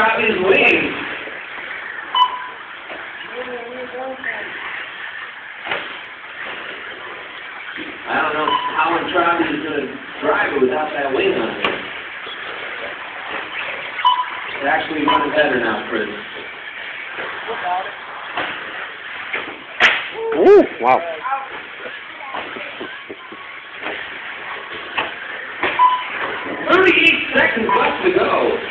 Travis wing. I don't know how Travis is going to drive it without that wing on it. It's actually running better now, Chris. Ooh, wow. Thirty-eight seconds left to go.